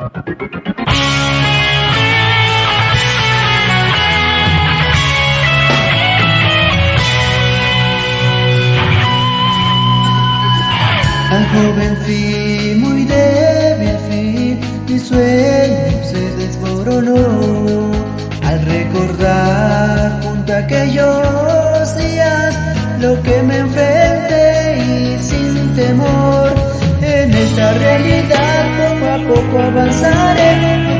Tan joven fui, muy débil fui, mi sueño se desmoronó al recordar junto a aquellos días lo que me enfrenté y sin temor en esta realidad. poco avanzare.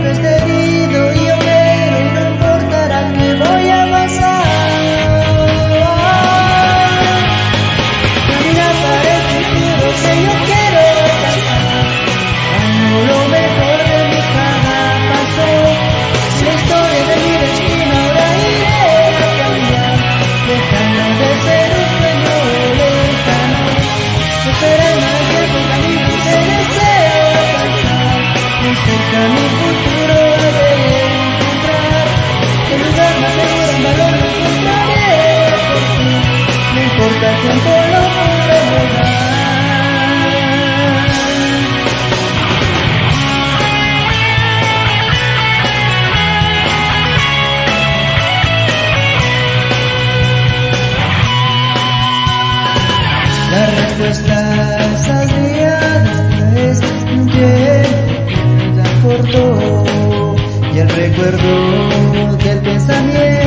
y el recuerdo del pensamiento.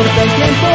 importa el tiempo.